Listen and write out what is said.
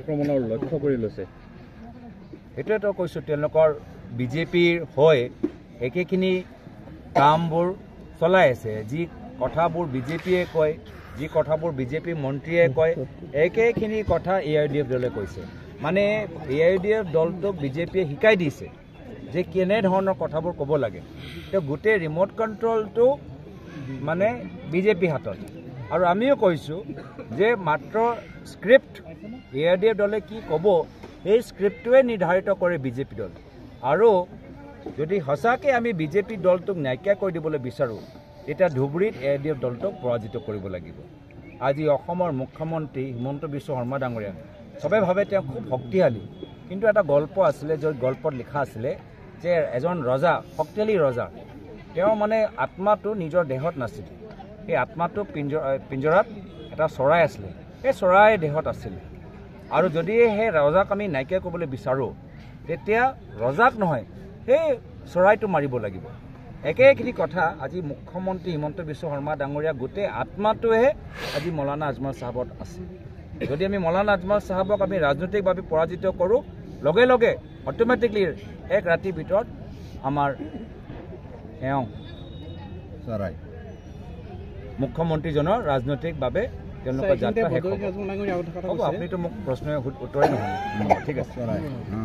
আক্ৰমণৰ লক্ষ্য কৰি লৈছে। সেইটোৱেতো কৈছোঁ তেওঁলোকৰ বিজেপিৰ হৈ একেখিনি কামবোৰ চলাই আছে। যি কথাবোৰ বিজেপিয়ে কয় যি কথাবোৰ বিজেপি মন্ত্ৰীয়ে কয় একেখিনি কথা এ আই ডি এফ দলে কৈছে। মানে এ আই ডি এফ দলটোক বিজেপিয়ে শিকাই দিছে যে কেনেধৰণৰ কথাবোৰ ক'ব লাগে। তেওঁ গোটেই ৰিম'ট কণ্ট্ৰলটো মানে বিজেপি হাতত। আৰু আমিও কৈছোঁ যে মাত্ৰ script A I D F দলে কি ক'ব সেই স্ক্ৰিপ্টটোৱে নিৰ্ধাৰিত কৰে বিজেপি দল। আৰু যদি সঁচাকৈ আমি বিজেপি দলটোক নাইকিয়া কৰি দিবলৈ বিচাৰোঁ তেতিয়া ধুবুৰীত এ আই ডি এফ দলটোক পৰাজিত কৰিব লাগিব। আজি অসমৰ মুখ্যমন্ত্ৰী হিমন্ত বিশ্ব শৰ্মা ডাঙৰীয়া চবে ভাবে তেওঁ খুব শক্তিশালী কিন্তু এটা গল্প আছিলে য'ত গল্পত লিখা আছিলে যে এজন ৰজা শক্তিশালী ৰজা তেওঁ মানে আত্মাটো নিজৰ দেহত নাছিল। সেই আত্মাটো পিঞ্জ পিঞ্জৰাত এটা চৰাই আছিলে। সেই চৰাই দেহত আছিলে। আৰু যদি সেই ৰজাক আমি নাইকিয়া কৰিবলৈ বিচাৰোঁ তেতিয়া ৰজাক নহয় সেই চৰাইটো মাৰিব লাগিব। একেখিনি কথা আজি মুখ্যমন্ত্ৰী হিমন্ত বিশ্ব শৰ্মা ডাঙৰীয়া গোটেই আত্মাটোহে আজি মৌলানা আজমল চাহাবত আছে। যদি আমি মৌলানা আজমল চাহাবক আমি ৰাজনৈতিকভাৱে পৰাজিত কৰোঁ লগে লগে অট'মেটিকলি এক ৰাতিৰ ভিতৰত আমাৰ এওঁ চৰাই। মুখ্যমন্ত্ৰীজনৰ ৰাজনৈতিকভাৱে তেওঁলোকৰ যাত্ৰা শেষ হ'ব। আপুনিতো মোক প্ৰশ্ন উত্তৰে নহয়। ঠিক আছে।